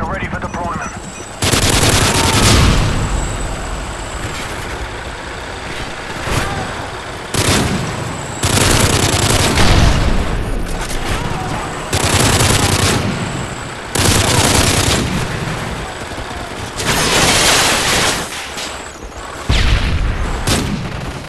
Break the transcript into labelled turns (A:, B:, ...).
A: are ready for the